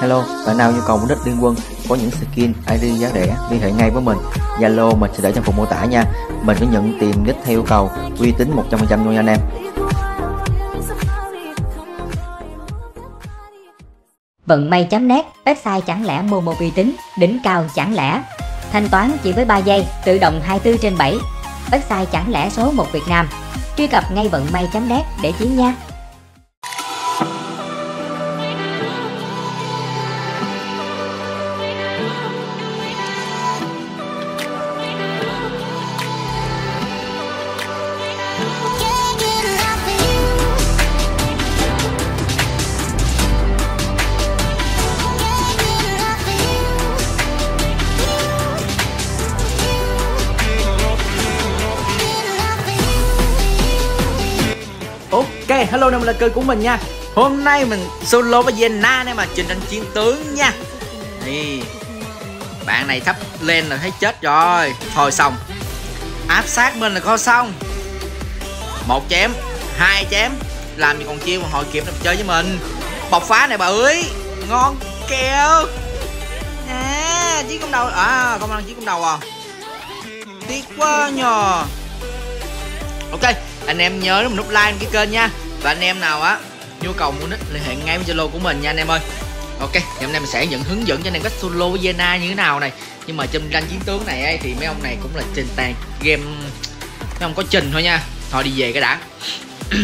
Hello, bạn nào nhu cầu mục đích liên quân có những skin ID giá rẻ liên hệ ngay với mình. Zalo mình sẽ để trong phần mô tả nha. Mình có nhận tiền nick theo yêu cầu, uy tín 100% luôn nha anh em. Vận may.net, website chẳng lẽ Momo uy tín, đỉnh cao chẳng lẽ. Thanh toán chỉ với 3 giây, tự động 24 trên 7. Website chẳng lẽ số 1 Việt Nam. Truy cập ngay vận may.net để chiến nha. Hello năm là cơ của mình nha. Hôm nay mình solo với Jenna này mà trình tranh chiến tướng nha. Thì Bạn này thấp lên là thấy chết rồi. Thôi xong. Áp sát mình là có xong. Một chém, hai chém. Làm gì còn chiêu mà hồi kịp được chơi với mình. Bọc phá này bà ơi. Ngon kẹo. À chiến công đầu À công năng chiến công đầu à. Tiếc quá nhờ. Ok, anh em nhớ một nút like cái kênh nha và anh em nào á nhu cầu mua nick liên hệ ngay với zalo của mình nha anh em ơi. Ok thì hôm nay mình sẽ nhận hướng dẫn cho anh em cách solo với Zena như thế nào này. Nhưng mà trong tranh chiến tướng này ấy, thì mấy ông này cũng là trình tàn game mấy ông có trình thôi nha. Thôi đi về cái đã.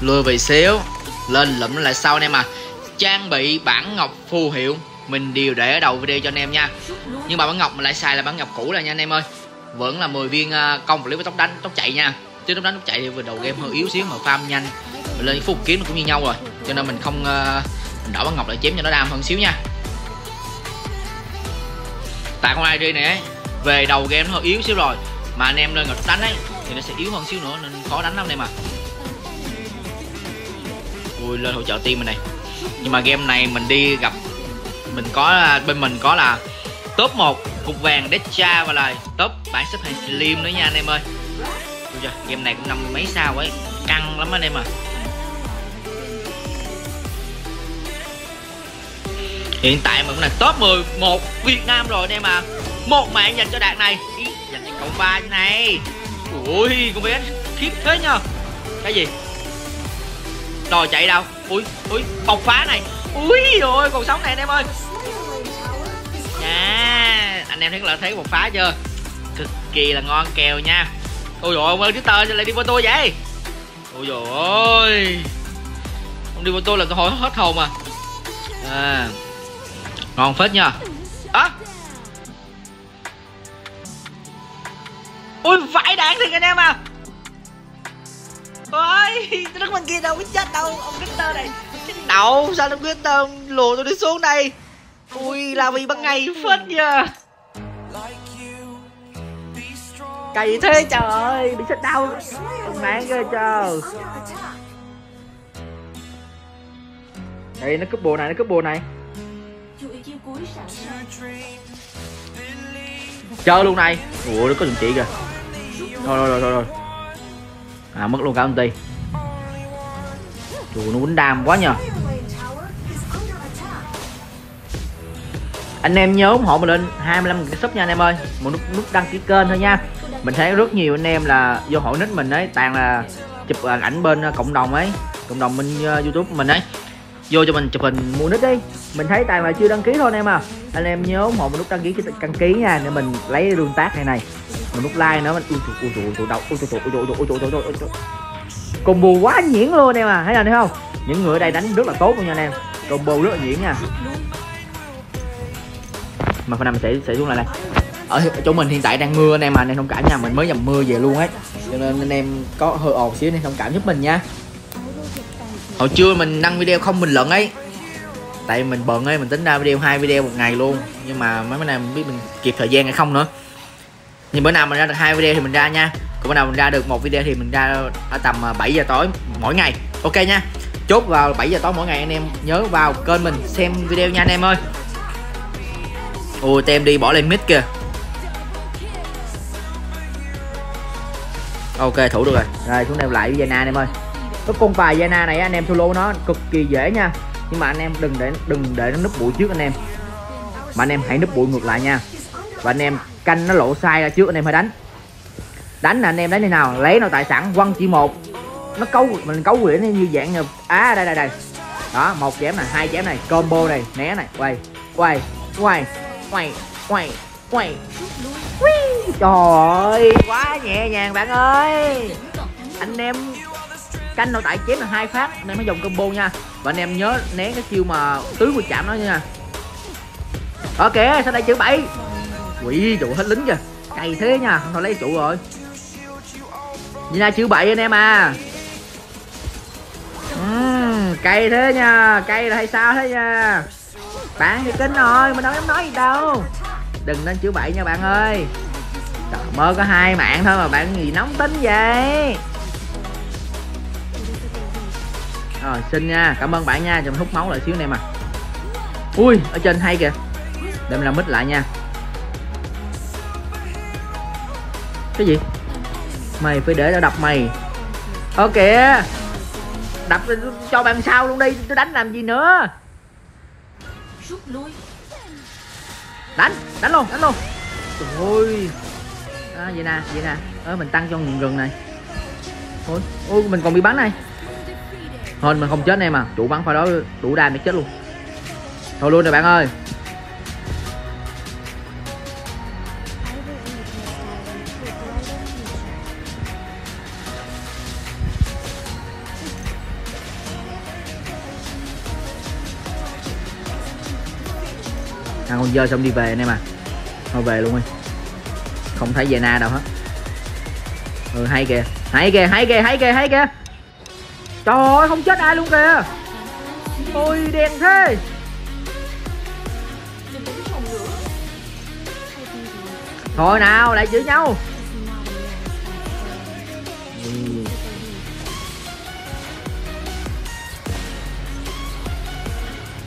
Lùi về xíu lên lụm lại sau anh em à. Trang bị bản ngọc phù hiệu mình đều để ở đầu video cho anh em nha. Nhưng mà bản ngọc mình lại xài là bản ngọc cũ rồi nha anh em ơi. Vẫn là 10 viên à, công và lý với tốc đánh tốc chạy nha chứ lúc đó lúc chạy thì vừa đầu game hơi yếu xíu mà farm nhanh. Rồi lên phút kiếm nó cũng như nhau rồi. Cho nên mình không uh, mình đỏ băng ngọc lại chém cho nó đam hơn xíu nha. Tại con ID này ấy, về đầu game nó hơi yếu xíu rồi. Mà anh em lên ngọc đánh ấy thì nó sẽ yếu hơn xíu nữa nên khó đánh lắm em mà ui lên hỗ trợ team mình này. Nhưng mà game này mình đi gặp mình có bên mình có là top 1 cục vàng Decha và là top bảng xếp hạng slim nữa nha anh em ơi. Ui game này cũng năm mấy sao ấy. Căng lắm anh em à hiện tại mình cũng là top 11 Việt Nam rồi anh em à một mạng dành cho đạt này. Ý, dành cho cậu ba này. Ui con bé khiếp thế nha cái gì? Đòi chạy đâu? Ui ui bộc phá này. Ui rồi còn sống này anh em ơi. Nha anh em thấy là thấy bộc phá chưa? Cực kỳ là ngon kèo nha ôi dồi ông ơi cái tờ sao lại đi qua tôi vậy? Ôi dồi ôi. Ông đi qua tôi là tôi hỏi hết hồn à à ngon phết nha. Á. Ui vãi đạn thiệt anh em à. Ôi đất bên kia đâu biết chết đâu, ông Richter này. Đậu, sao ông Richter lùa tôi đi xuống đây? Ui, là vì ban ngày phết nha. Cày thế trời ơi, bị sách đau. Mẹ ghê trời. Đây nó cướp bùa này, nó cướp bùa này. Chơi luôn này. Ủa, nó có đường chỉ kìa. Thôi rồi rồi rồi rồi à mất luôn cả công ty. Chùa nó quýnh đam quá nhờ. anh em nhớ ủng hộ mình lên 25 cái sub nha anh em ơi. Một nút, nút đăng ký kênh thôi nha. Mình thấy rất nhiều anh em là vô hội nít mình ấy toàn là chụp à, ảnh bên à, cộng đồng ấy cộng đồng bên à, youtube mình ấy. Vô cho mình chụp hình mua nít đi. Mình thấy tài mà chưa đăng ký thôi anh em à. Anh em nhớ ủng hộ một nút đăng ký đăng ký nha để mình lấy đường tác này này. Một nút like nữa mình ui trụ ui trụ ui trụ đầu ui trụ ui trụ ui trụ ui trụ combo quá nhuyễn luôn anh em à thấy là thấy không? Những người ở đây đánh rất là tốt luôn nha anh em. Combo rất là nhuyễn nha mà phần nào mình sẽ sẽ xuống lại đây. Ở chỗ mình hiện tại đang mưa anh em mà anh em thông cảm nha, mình mới dầm mưa về luôn ấy. Cho nên anh em có hơi ồn xíu nên thông cảm giúp mình nha. Hồi trưa mình đăng video không bình luận ấy. Tại mình bận ấy, mình tính ra video, hai video một ngày luôn. Nhưng mà mấy bữa nay mình biết mình kịp thời gian hay không nữa. Nhưng bữa nào mình ra được hai video thì mình ra nha. Còn bữa nào mình ra được một video thì mình ra ở tầm à, 7 giờ tối mỗi ngày. Ok nha. Chốt vào 7 giờ tối mỗi ngày, anh em nhớ vào kênh mình xem video nha anh em ơi ui tem đi bỏ lên mid kìa. Ok thủ được rồi. Rồi xuống đem lại với Zana em ơi. Cái con bài Zana này anh em solo nó cực kỳ dễ nha. Nhưng mà anh em đừng để đừng để nó núp bụi trước anh em. Mà anh em hãy núp bụi ngược lại nha. Và anh em canh nó lộ sai ra trước anh em phải đánh. Đánh là anh em đánh như nào? Lấy nó tài sản quăng chỉ một. Nó cấu mình cấu quyển như dạng như á à, đây đây đây. Đó một chém này hai chém này combo này né này. Quay quay quay quay quay quay trời ơi. Quá nhẹ nhàng bạn ơi. Anh em canh nội tại chém là hai phát anh em mới dùng combo nha. Và anh em nhớ né cái chiêu mà tứ của chạm nó nha. Ok sao đây chữ bảy? Quỷ trụ hết lính kìa. Cày thế nha không thôi lấy trụ rồi. Nhìn là chữ bảy anh em à. Uhm, cay thế nha cay là hay sao thế nha bạn thì kinh rồi mình đâu dám nói gì đâu. Đừng nên chữ bậy nha bạn ơi. Trời, mơ có hai mạng thôi mà bạn gì nóng tính vậy? Rồi xin nha cảm ơn bạn nha cho mình hút máu lại xíu này mà. Ui ở trên hay kìa. Để mình làm mít lại nha. Cái gì? Mày phải để tao đập mày. Ok đập cho bạn sau luôn đi tôi đánh làm gì nữa? Rút lui. Đánh đánh luôn đánh luôn. Trời ơi. À, vậy nè vậy nè. Ờ, mình tăng cho rừng rừng này. Ôi ôi mình còn bị bắn này. Thôi mình không chết em mà chủ bắn phải đó đủ đam để chết luôn. Thôi luôn rồi bạn ơi dơ xong đi về anh em à. Thôi về luôn đi. Không thấy về na đâu hết. Ừ hay kìa. Hay kìa hay kìa hay kìa hay kìa. Trời ơi, không chết ai luôn kìa. Ôi, đen thế. Thôi nào, lại chửi nhau.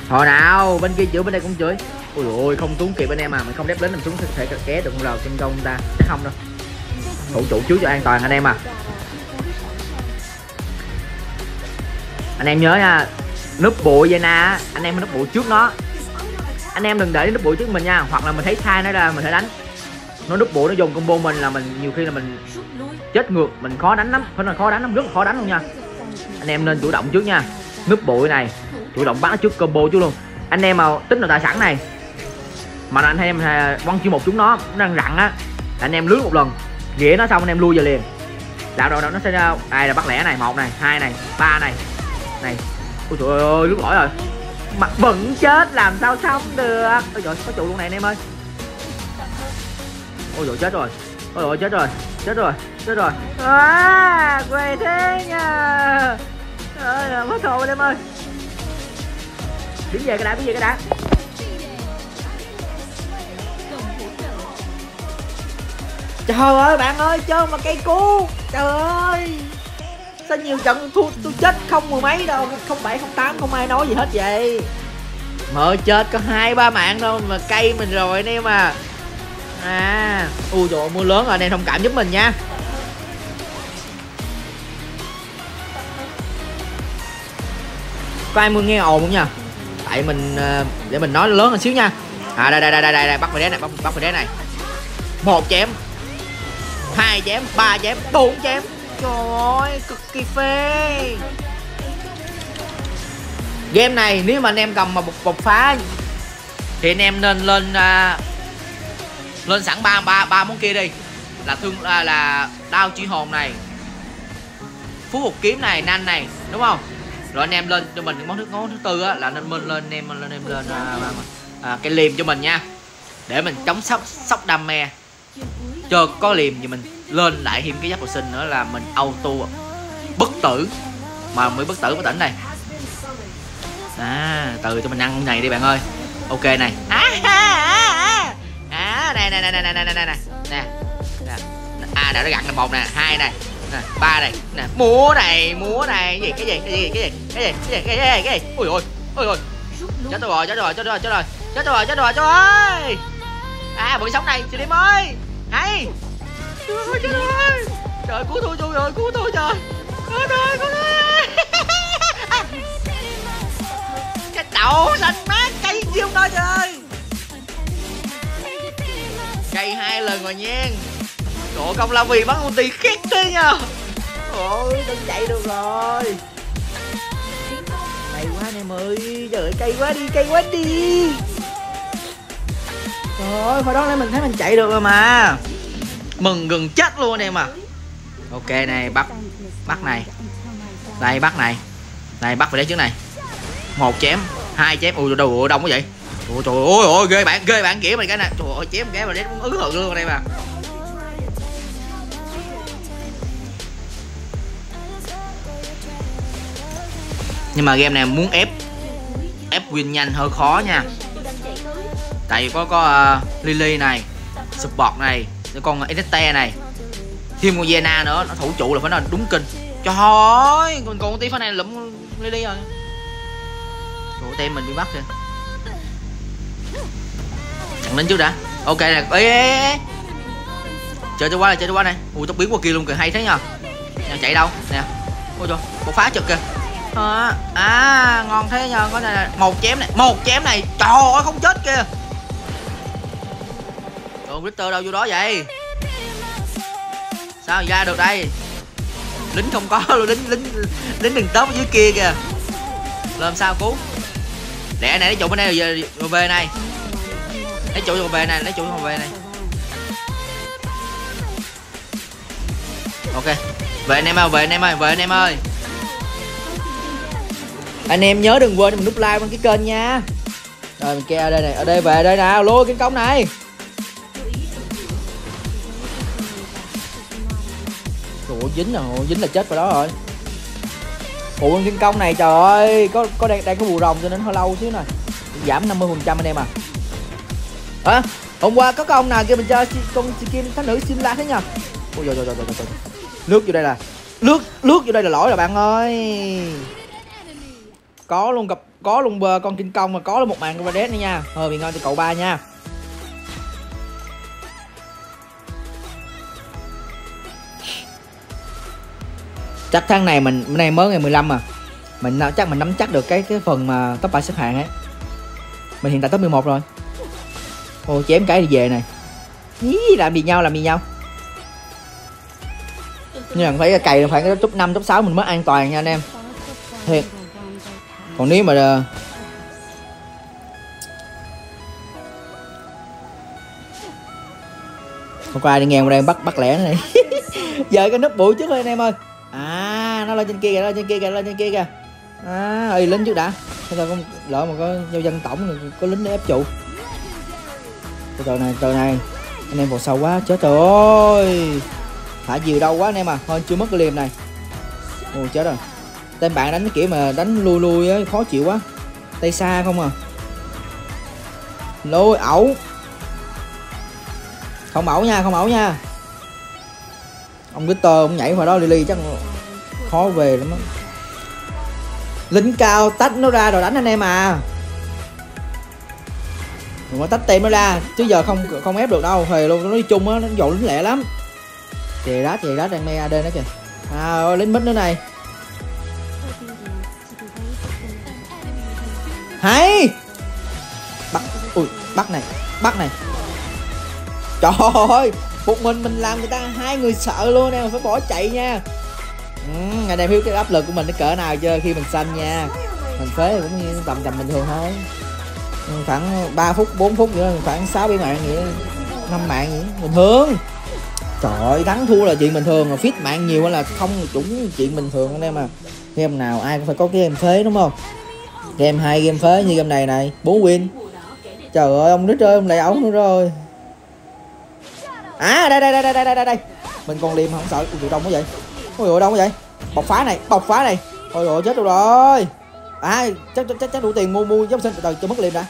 Thôi nào, bên kia chửi, bên đây cũng chửi ôi ôi, không tốn kịp anh em à mình không đép lính mình xuống thể ké được rào trên công ta, chắc không đâu. Thủ trụ trước cho an toàn anh em à. Anh em nhớ nha, núp bụi vậy nè, anh em núp bụi trước nó. Anh em đừng để núp bụi trước mình nha, hoặc là mình thấy sai nó ra mình phải đánh. Nó núp bụi, nó dùng combo mình là mình, nhiều khi là mình chết ngược, mình khó đánh lắm, phải là khó đánh lắm, rất là khó đánh luôn nha. Anh em nên chủ động trước nha. Núp bụi này, chủ động bắn trước combo trước luôn. Anh em mà tính là tài sản này mà anh em à, quăng chiêu một chúng nó nó đang rặn á. Anh em lướt một lần ghĩa nó xong anh em lui về liền. Đạo đầu nó sẽ ra đây là bắt lẻ này, một này, hai này, ba này. Này. Ôi trời ơi, lúc lỗi rồi. Mặt bẩn chết, làm sao xong được? Ôi trời, có trụ luôn này anh em ơi. Ôi trời, chết rồi. Ôi trời, chết rồi. Chết rồi chết rồi. À quê thế nha ơi mất thù anh em ơi. Biến về cái đã biến về cái đã. Trời ơi bạn ơi chơi mà cây cú. Trời ơi. Sao nhiều trận thua tôi chết không mười mấy đâu không bảy không tám không ai nói gì hết vậy. Mở chết có hai ba mạng đâu mà cây mình rồi anh em à. À ui trời mưa lớn rồi anh em thông cảm giúp mình nha. Có ai mưa nghe ồn không nha tại mình ờ, để mình nói lớn hơn xíu nha. À đây đây đây đây đây, đây. bắt mình đế này bắt bắt mình đế này. Một chém hai chém ba chém bốn chém. Trời ơi cực kỳ phê. Game này nếu mà anh em cầm mà một bột phá thì anh em nên lên à, lên sẵn ba ba ba món kia đi. Là thương là, là đao chi hồn này phú một kiếm này nanh này đúng không? Rồi anh em lên cho mình món thứ món thứ tư á là nên mình lên anh em lên em lên à, à, à, cái liềm cho mình nha. Để mình chống sóc sóc đam me cho có liềm thì mình lên lại thêm cái giáp hồi sinh nữa là mình auto bất tử. Mà mới bất tử mới tỉnh này. À từ cho mình ăn cái này đi bạn ơi. Ok này. À, à, à, này này này này này này này này nè. À đã nó gặn là một nè hai này nè ba này nè múa này múa này. Cái gì cái gì cái gì cái gì cái gì cái gì cái gì cái gì? Ui ôi ui ôi. Rút lui chết rồi chết rồi chết rồi chết rồi chết rồi chết rồi. Chết rồi à vẫn sống này chị điểm ơi hay trời ơi, chết ơi trời, cứu tôi tôi rồi cứu tôi trời cứu tôi cứu tôi! Cái đậu xanh mát, cây chiêu nói trời! Ơi cây hai lần rồi nha. Trời công lao vì bắn ulti khét thế nha. Ôi đừng chạy được rồi. Cây quá anh em ơi, Trời ơi cây quá đi cây quá đi. Trời ơi, hồi đó nãy mình thấy mình chạy được rồi mà. Mừng gần chết luôn anh em à. Ok, này, bắt Bắt này. Đây, bắt này. Này, bắt phải đấy trước này. Một chém, hai chém. Ui đâu đông quá vậy. Ôi trời ơi, ôi, ghê bạn ghê bạn kiểu mày cái này. Trời ơi, chém cái mà đấy muốn ứ hận luôn đây mà. Nhưng mà game này muốn ép ép win nhanh hơi khó nha tại vì có có uh, Lily này support này con Edete này thêm con Zena nữa nó thủ trụ là phải nói đúng kinh trời ơi còn còn tí pha này lụm Lily rồi. Ủa tem mình bị bắt kìa. Chặn lên trước đã. Ok nè ê, ê, ê. Chơi cho qua này chơi cho qua này. Ui tóc biến qua kia luôn kìa hay thế nhờ. Nè chạy đâu? Nè. Ôi trời một phá trực kìa. À, à ngon thế nhờ có này một chém này một chém này. Trời ơi không chết kìa. Ủa Richter đâu vô đó vậy? Sao ra được đây? Lính không có luôn lính lính lính đừng tớp ở dưới kia kìa. Làm sao cứu? Lẹ này lấy trụ bên đây rồi, rồi về này. Lấy trụ rồi về này, lấy trụ rồi về này. Ok. Về anh em ơi, về anh em ơi, về anh em ơi. Anh em nhớ đừng quên mình nút like bên cái kênh nha. Rồi mình kêu ở đây này, ở đây về đây nào, lôi cái công này. Dính rồi, dính là chết vào đó rồi. Phụ kinh công này trời ơi có có đang đang có bù rồng cho nên hơi lâu xíu này. giảm 50 phần trăm anh em à. À, hôm qua có con nào kia mình chơi con kim thánh nữ xin la thế nhờ? Ôi rồi rồi rồi rồi lướt vô đây là lướt lướt vô đây là lỗi rồi bạn ơi. Có luôn gặp có luôn bờ con kinh công mà có luôn một màn của nữa nha. Hơi bị ngon cho cậu ba nha. Chắc tháng này mình hôm nay mới ngày 15 mà mình ờ, chắc mình nắm chắc được cái cái phần mà top 3 xếp hạng ấy. Mình hiện tại top 11 rồi. Ô chém cái đi về này. Ý, làm gì nhau làm gì nhau? Nhưng mà phải cày phải cái top 5 top 6 mình mới an toàn nha anh em. Thiệt. Còn nếu mà ờ, hôm qua đi ngang qua đây bắt bắt lẻ này. Giờ cái nút bụi trước thôi anh em ơi nó lên trên kia kìa lên trên kia kìa lên trên kia kìa. À ơi lính trước đã. Thế sao không lỡ mà có giao dân tổng có lính để ép trụ. Từ từ này từ này. Anh em vào sâu quá, chết rồi. Thả diều đâu quá anh em à. Thôi, chưa mất cái liềm này. Ồ, chết rồi. Tên bạn đánh kiểu mà đánh lui lui á, khó chịu quá. Tay xa không à. Lôi, ẩu. Không ẩu nha, không ẩu nha. Ông Victor ông nhảy vào đó Lily chắc khó về lắm á. Lính cao tách nó ra rồi đánh anh em à. Đừng có tách tem nó ra, chứ giờ không không ép được đâu. Hề luôn, nó đi chung á, nó dội lính lẹ lắm. Chè rát chè rát, đang me ad đó kìa. À lính mít nữa này. Hay! Bắt, ui, bắt này bắt này. Trời ơi, một mình mình làm người ta, hai người sợ luôn nè, phải bỏ chạy nha ừ, anh em hiểu cái áp lực của mình nó cỡ nào chưa khi mình xanh nha. Mình phế cũng như tầm tầm bình thường thôi. Ừ, khoảng 3 phút 4 phút nữa khoảng 6 bảy mạng vậy năm mạng vậy bình thường. Trời ơi thắng thua là chuyện bình thường mà fit mạng nhiều là không chuẩn chuyện bình thường anh em à. Game nào ai cũng phải có cái game phế đúng không? Game hai game phế như game này này 4 win. Trời ơi ông đứa ơi ông lại ống nữa rồi. À đây đây đây đây đây đây đây. Mình còn liềm không sợ ui đông quá vậy ôi ôi đâu vậy? Bọc phá này, bọc phá này. Ôi ôi chết rồi. À chắc chắc chắc đủ tiền mua mua giống sinh. Từ cho mất liềm đã.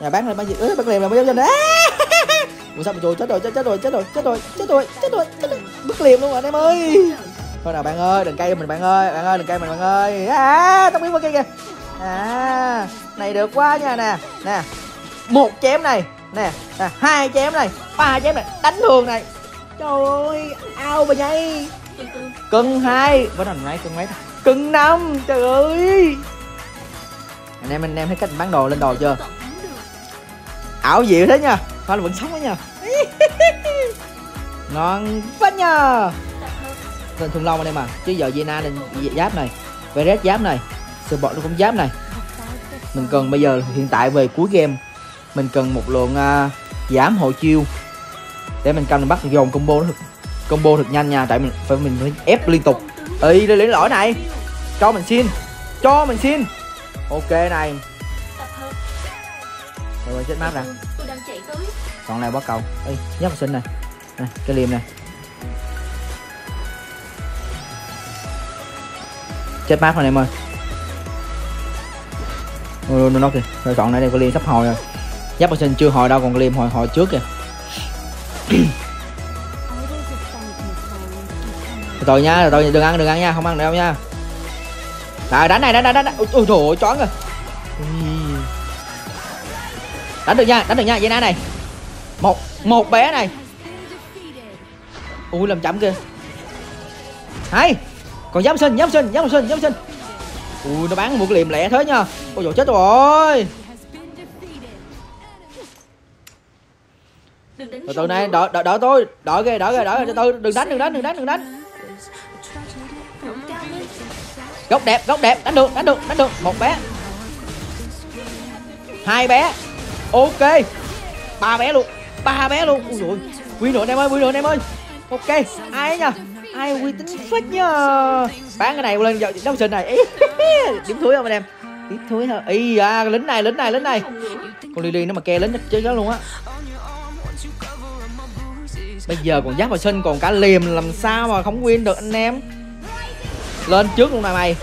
Nhà bán lên bán gì? Ứ bán liềm là mới giống sinh. Á ủa, sao mà trời chết rồi, chết chết rồi chết rồi chết rồi chết rồi chết rồi chết rồi. Mất liềm luôn rồi, anh em ơi. Thôi nào, bạn ơi, đừng cây mình, bạn ơi bạn ơi, đừng cây mình, bạn ơi. À tao biết qua kia kìa. À này được quá nha, nè nè. Một chém này, nè nè, hai chém này, ba chém này, đánh thường này. Trời ơi, ao bà nhây cân hai. Vẫn là nãy cân mấy cân năm trời ơi. Anh em anh em thấy cách bán đồ lên đồ chưa? Ảo diệu thế nha. Hoa là vẫn sống đó nha. Ngon phết nha. Lên thường long anh em à chứ giờ Zena lên giáp này Veres giáp này Support nó cũng giáp này. Mình cần bây giờ hiện tại về cuối game mình cần một lượng uh, giảm hộ chiêu để mình cầm bắt dồn combo nó combo thật nhanh nha, tại mình phải mình phải ép liên tục. Ý đây lấy lỗi này. Cho mình xin, cho mình xin. Ok này. Rồi chết map ra còn này bắt cầu. Ê nhấp sinh này. Này, cái liềm này. Chết map rồi em ơi. Ôi nó nó kìa. Rồi chọn này đây, cái liềm sắp hồi rồi. Giáp sinh chưa hồi đâu, còn cái liềm hồi hồi trước kìa. từ nha từ từ đừng ăn đừng ăn nha, không ăn đâu nha. Rồi đánh này, đánh đánh đánh ôi trời ơi, choáng rồi. Đánh được nha, đánh được nha, dây ná này. Một một bé này. Ui làm chậm kìa. Hay. Còn giám sinh giám sinh giám sinh giám sinh. Ui, nó bán một liềm lẹ thế nha. Ôi trời chết rồi. Từ từ này đợi đợi đợi tôi. Đợi kìa đợi kìa đợi kìa từ đừng đánh đừng đánh đừng đánh đừng đánh góc đẹp góc đẹp. Đánh được đánh được đánh được. Một bé. Hai bé. Ok. Ba bé luôn. Ba bé luôn. Ui rồi quy nữa em ơi quy nữa em ơi. Ok. Ai nha ai uy tín phết nha bán cái này lên dạo đấu sinh này. Ý, điểm thúi không anh em? Điểm thúi hả ý à lính này lính này lính này. Con Lily nó mà ke lính chết luôn á. Bây giờ còn giáp vào sinh còn cả liềm làm sao mà không win được anh em? Lên trước luôn này mày.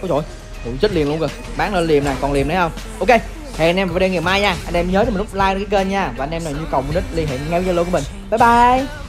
Ôi trời Ủa, chết liền luôn kìa. Bán lên liềm này còn liềm nữa không? Ok hẹn anh em vào đây ngày mai nha. Anh em nhớ cho mình nút like cái kênh nha. Và anh em nào nhu cầu mua đích liên hệ ngay với zalo của mình. Bye bye.